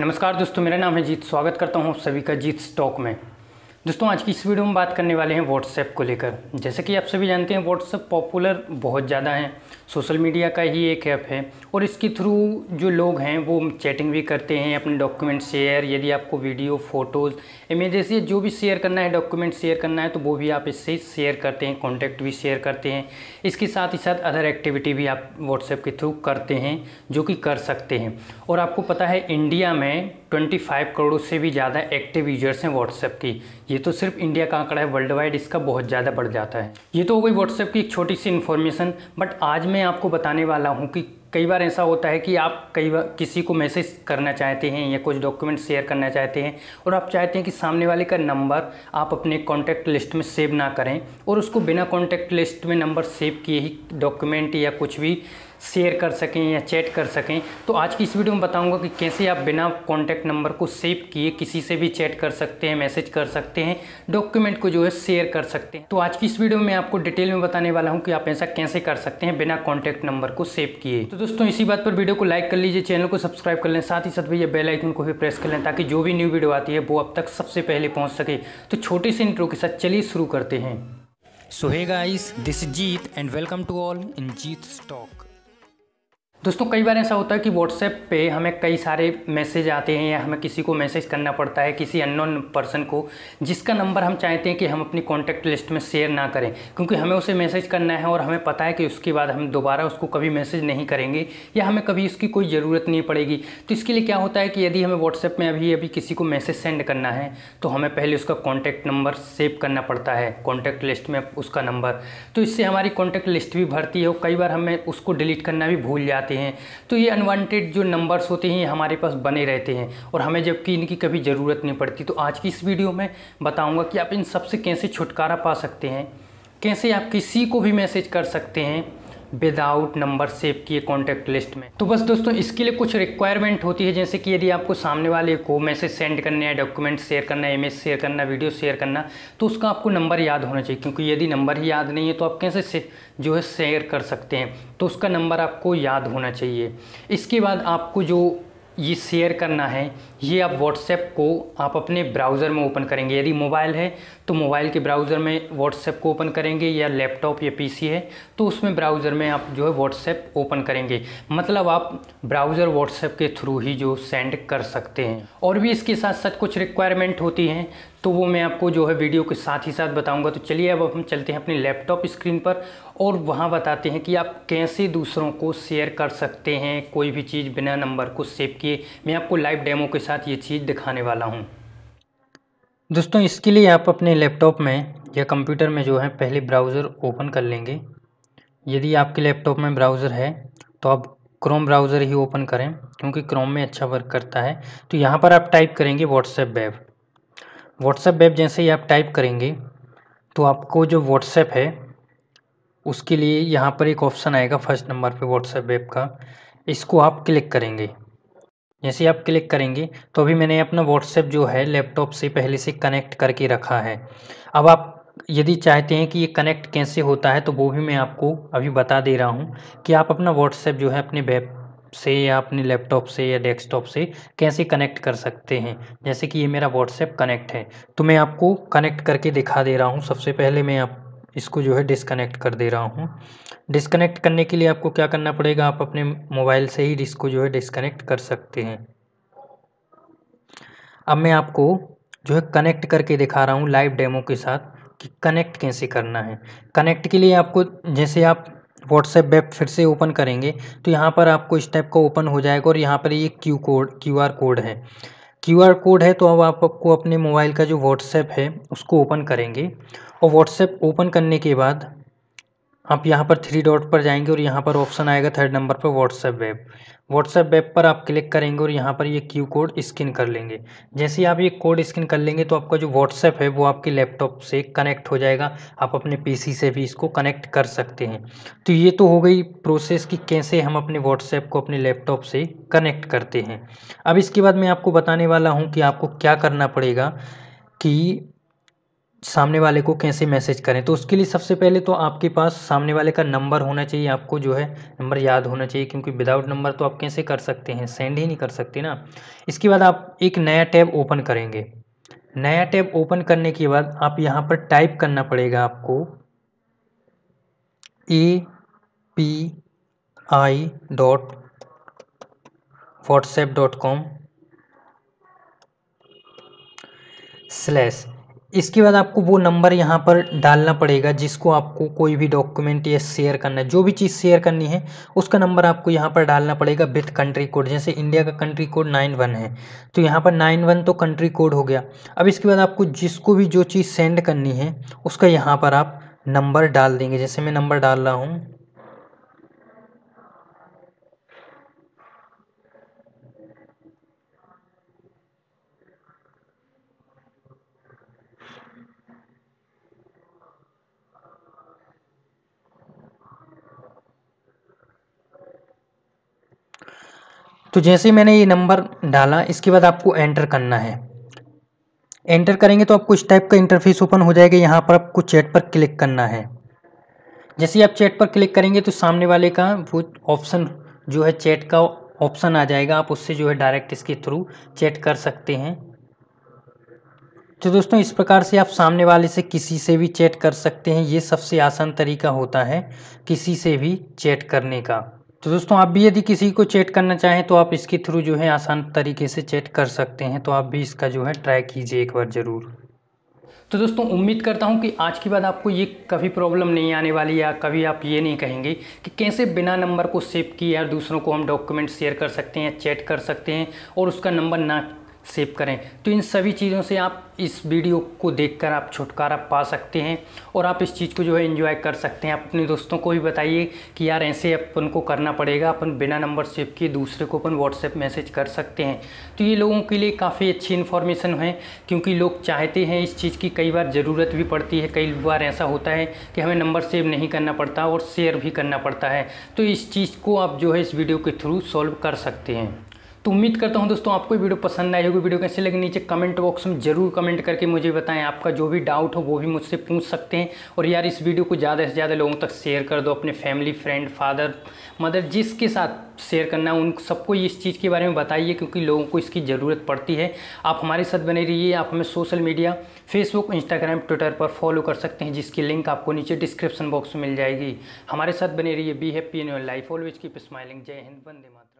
नमस्कार दोस्तों मेरा नाम है जीत। स्वागत करता हूँ सभी का जीत स्टॉक में। दोस्तों, आज की इस वीडियो में बात करने वाले हैं व्हाट्सएप को लेकर। जैसे कि आप सभी जानते हैं व्हाट्सएप पॉपुलर बहुत ज़्यादा है। सोशल मीडिया का ही एक ऐप है। और इसके थ्रू जो लोग हैं, वो चैटिंग भी करते हैं, अपने डॉक्यूमेंट शेयर यदि आपको वीडियो फ़ोटोज़ इमेजेस या जो भी शेयर करना है डॉक्यूमेंट शेयर करना है तो वो भी आप इससे शेयर करते हैं कॉन्टैक्ट भी शेयर करते हैं। इसके साथ ही साथ अदर एक्टिविटी भी आप व्हाट्सएप के थ्रू करते हैं, जो कि कर सकते हैं। और आपको पता है इंडिया में 25 करोड़ से भी ज़्यादा एक्टिव यूज़र्स हैं व्हाट्सएप की। ये तो सिर्फ़ इंडिया का आंकड़ा है वर्ल्ड वाइड इसका बहुत ज़्यादा बढ़ जाता है। ये तो हो गई व्हाट्सएप की एक छोटी सी इन्फॉर्मेशन बट आज मैं आपको बताने वाला हूँ कि कई बार ऐसा होता है कि आप कई बार किसी को मैसेज करना चाहते हैं या कुछ डॉक्यूमेंट शेयर करना चाहते हैं और आप चाहते हैं कि सामने वाले का नंबर आप अपने कॉन्टैक्ट लिस्ट में सेव ना करें और उसको बिना कॉन्टैक्ट लिस्ट में नंबर सेव किए ही डॉक्यूमेंट या कुछ भी शेयर कर सकें या चैट कर सकें। तो आज की इस वीडियो में बताऊँगा कि कैसे आप बिना कॉन्टैक्ट नंबर को सेव किए किसी से भी चैट कर सकते हैं मैसेज कर सकते हैं डॉक्यूमेंट को जो है शेयर कर सकते हैं। तो आज की इस वीडियो में आपको डिटेल में बताने वाला हूँ कि आप ऐसा कैसे कर सकते हैं बिना कॉन्टैक्ट नंबर को सेव किए। तो दोस्तों, इसी बात पर वीडियो को लाइक कर लीजिए चैनल को सब्सक्राइब कर लें, साथ ही साथ भैया बेलाइकन को भी प्रेस कर लें ताकि जो भी न्यू वीडियो आती है वो अब तक सबसे पहले पहुँच सके। तो छोटे से इंट्रो के साथ चलिए शुरू करते हैं। So guys this Jeet and welcome to all in Jeet stock दोस्तों, कई बार ऐसा होता है कि व्हाट्सएप पे हमें कई सारे मैसेज आते हैं या हमें किसी को मैसेज करना पड़ता है, किसी अननोन पर्सन को, जिसका नंबर हम चाहते हैं कि हम अपनी कॉन्टैक्ट लिस्ट में शेयर ना करें। क्योंकि हमें उसे मैसेज करना है और हमें पता है कि उसके बाद हम दोबारा उसको कभी मैसेज नहीं करेंगे या हमें कभी उसकी कोई ज़रूरत नहीं पड़ेगी। तो इसके लिए क्या होता है कि यदि हमें व्हाट्सएप में अभी अभी किसी को मैसेज सेंड करना है तो हमें पहले उसका कॉन्टैक्ट नंबर सेव करना पड़ता है कॉन्टैक्ट लिस्ट में उसका नंबर तो इससे हमारी कॉन्टैक्ट लिस्ट भी भरती है और कई बार हमें उसको डिलीट करना भी भूल जाते जाते हैं तो ये अनवांटेड जो नंबर्स होते हैं हमारे पास बने रहते हैं। और हमें जबकि इनकी कभी ज़रूरत नहीं पड़ती तो आज की इस वीडियो में बताऊँगा कि आप इन सबसे कैसे छुटकारा पा सकते हैं, कैसे आप किसी को भी मैसेज कर सकते हैं। विदाउट नंबर सेव किए कॉन्टैक्ट लिस्ट में। तो बस दोस्तों, इसके लिए कुछ रिक्वायरमेंट होती है, जैसे कि यदि आपको सामने वाले को मैसेज सेंड करना है डॉक्यूमेंट शेयर करना है इमेज शेयर करना वीडियो शेयर करना तो उसका आपको नंबर याद होना चाहिए, क्योंकि यदि नंबर ही याद नहीं है तो आप कैसे जो है शेयर कर सकते हैं। तो उसका नंबर आपको याद होना चाहिए। इसके बाद आपको जो ये शेयर करना है, ये आप व्हाट्सएप को आप अपने ब्राउज़र में ओपन करेंगे। यदि मोबाइल है तो मोबाइल के ब्राउज़र में व्हाट्सएप को ओपन करेंगे या लैपटॉप या पीसी है तो उसमें ब्राउज़र में आप जो है व्हाट्सएप ओपन करेंगे। मतलब आप ब्राउज़र व्हाट्सएप के थ्रू ही जो सेंड कर सकते हैं। और भी इसके साथ साथ कुछ रिक्वायरमेंट होती हैं तो वो मैं आपको जो है वीडियो के साथ ही साथ बताऊँगा। तो चलिए अब हम चलते हैं अपने लैपटॉप स्क्रीन पर और वहाँ बताते हैं कि आप कैसे दूसरों को शेयर कर सकते हैं, कोई भी चीज़ बिना नंबर को सेव किए। मैं आपको लाइव डेमो के साथ ये चीज़ दिखाने वाला हूँ। दोस्तों, इसके लिए आप अपने लैपटॉप में या कंप्यूटर में जो है पहले ब्राउज़र ओपन कर लेंगे। यदि आपके लैपटॉप में ब्राउज़र है तो आप क्रोम ब्राउज़र ही ओपन करें, क्योंकि क्रोम में अच्छा वर्क करता है। तो यहाँ पर आप टाइप करेंगे व्हाट्सएप वेब। व्हाट्सएप वेब जैसे ही आप टाइप करेंगे तो आपको जो व्हाट्सएप है, उसके लिए यहाँ पर एक ऑप्शन आएगा फ़र्स्ट नंबर पे व्हाट्सएप वेब का। इसको आप क्लिक करेंगे। जैसे आप क्लिक करेंगे तो अभी मैंने अपना व्हाट्सएप जो है लैपटॉप से पहले से कनेक्ट करके रखा है। अब आप यदि चाहते हैं कि ये कनेक्ट कैसे होता है तो वो भी मैं आपको अभी बता दे रहा हूँ कि आप अपना व्हाट्सएप जो है, अपने वेब से या अपने लैपटॉप से या डेस्कटॉप से कैसे कनेक्ट कर सकते हैं? जैसे कि ये मेरा व्हाट्सएप कनेक्ट है। तो मैं आपको कनेक्ट करके दिखा दे रहा हूँ। सबसे पहले मैं आप इसको जो है डिसकनेक्ट कर दे रहा हूँ। डिसकनेक्ट करने के लिए आपको क्या करना पड़ेगा? आप अपने मोबाइल से ही इसको जो है डिसकनेक्ट कर सकते हैं। अब मैं आपको जो है कनेक्ट करके दिखा रहा हूँ लाइव डेमो के साथ कि कनेक्ट कैसे करना है। कनेक्ट के लिए आपको जैसे आप व्हाट्सएप वेब फिर से ओपन करेंगे। तो यहाँ पर आपको इस टाइप का ओपन हो जाएगा और यहाँ पर ये Q code Q R code है। क्यू आर कोड है तो अब आप आपको अपने मोबाइल का जो व्हाट्सएप है, उसको ओपन करेंगे। और व्हाट्सएप ओपन करने के बाद आप यहाँ पर थ्री डॉट पर जाएँगे और यहाँ पर ऑप्शन आएगा थर्ड नंबर पर व्हाट्सएप वेब व्हाट्सएप वेब पर आप क्लिक करेंगे और यहाँ पर ये क्यू कोड स्कैन कर लेंगे। जैसे ही आप ये कोड स्कैन कर लेंगे तो आपका जो व्हाट्सएप है वो आपके लैपटॉप से कनेक्ट हो जाएगा। आप अपने पीसी से भी इसको कनेक्ट कर सकते हैं। तो ये तो हो गई प्रोसेस कि कैसे हम अपने व्हाट्सएप को अपने लैपटॉप से कनेक्ट करते हैं। अब इसके बाद मैं आपको बताने वाला हूँ कि आपको क्या करना पड़ेगा कि सामने वाले को कैसे मैसेज करें? तो उसके लिए सबसे पहले तो आपके पास सामने वाले का नंबर होना चाहिए, आपको जो है नंबर याद होना चाहिए, क्योंकि विदाउट नंबर तो आप कैसे कर सकते हैं? सेंड ही नहीं कर सकते ना। इसके बाद आप एक नया टैब ओपन करेंगे। नया टैब ओपन करने के बाद आप यहाँ पर टाइप करना पड़ेगा आपको। A P I dot WhatsApp dot com slash इसके बाद आपको वो नंबर यहाँ पर डालना पड़ेगा जिसको आपको कोई भी डॉक्यूमेंट या शेयर करना है। जो भी चीज़ शेयर करनी है, उसका नंबर आपको यहाँ पर डालना पड़ेगा विथ कंट्री कोड जैसे इंडिया का कंट्री कोड नाइन वन है। तो यहाँ पर नाइन वन तो कंट्री कोड हो गया। अब इसके बाद आपको जिसको भी जो चीज़ सेंड करनी है, उसका यहाँ पर आप नंबर डाल देंगे। जैसे मैं नंबर डाल रहा हूँ। तो जैसे ही मैंने ये नंबर डाला, इसके बाद आपको एंटर करना है। एंटर करेंगे तो आपको इस टाइप का इंटरफेस ओपन हो जाएगा। यहाँ पर आपको चैट पर क्लिक करना है। जैसे ही आप चैट पर क्लिक करेंगे तो सामने वाले का वो ऑप्शन जो है, चैट का ऑप्शन आ जाएगा। आप उससे जो है डायरेक्ट इसके थ्रू चैट कर सकते हैं। तो दोस्तों, इस प्रकार से आप सामने वाले से किसी से भी चैट कर सकते हैं। ये सबसे आसान तरीका होता है किसी से भी चैट करने का। तो दोस्तों, आप भी यदि किसी को चैट करना चाहें तो आप इसके थ्रू जो है आसान तरीके से चैट कर सकते हैं। तो आप भी इसका जो है ट्राई कीजिए एक बार ज़रूर। तो दोस्तों, उम्मीद करता हूँ कि आज के बाद आपको ये कभी प्रॉब्लम नहीं आने वाली या कभी आप ये नहीं कहेंगे कि कैसे बिना नंबर को सेव किए या दूसरों को हम डॉक्यूमेंट शेयर कर सकते हैं, चैट कर सकते हैं और उसका नंबर ना सेव करें। तो इन सभी चीज़ों से आप इस वीडियो को देखकर आप छुटकारा पा सकते हैं और आप इस चीज़ को जो है एंजॉय कर सकते हैं। आप अपने दोस्तों को भी बताइए कि यार ऐसे अपन को करना पड़ेगा, अपन बिना नंबर सेव किए दूसरे को अपन व्हाट्सएप मैसेज कर सकते हैं। तो ये लोगों के लिए काफ़ी अच्छी इन्फॉर्मेशन है, क्योंकि लोग चाहते हैं इस चीज़ की कई बार ज़रूरत भी पड़ती है। कई बार ऐसा होता है कि हमें नंबर सेव नहीं करना पड़ता और शेयर भी करना पड़ता है। तो इस चीज़ को आप जो है इस वीडियो के थ्रू सॉल्व कर सकते हैं। तो उम्मीद करता हूँ दोस्तों आपको वीडियो पसंद आई होगी। वीडियो कैसे लगे नीचे कमेंट बॉक्स में ज़रूर कमेंट करके मुझे बताएँ। आपका जो भी डाउट हो, वो भी मुझसे पूछ सकते हैं। और यार, इस वीडियो को ज़्यादा से ज़्यादा लोगों तक शेयर कर दो, अपने फैमिली फ्रेंड फादर मदर जिसके साथ शेयर करना है, उन सबको इस चीज़ के बारे में बताइए, क्योंकि लोगों को इसकी ज़रूरत पड़ती है। आप हमारे साथ बने रहिए, आप हमें social media Facebook Instagram Twitter पर फॉलो कर सकते हैं, जिसकी लिंक आपको नीचे डिस्क्रिप्शन बॉक्स में मिल जाएगी। हमारे साथ बने रहिए be happy in your life always keep smiling जय हिंद, वंदे मातरम।